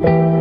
you.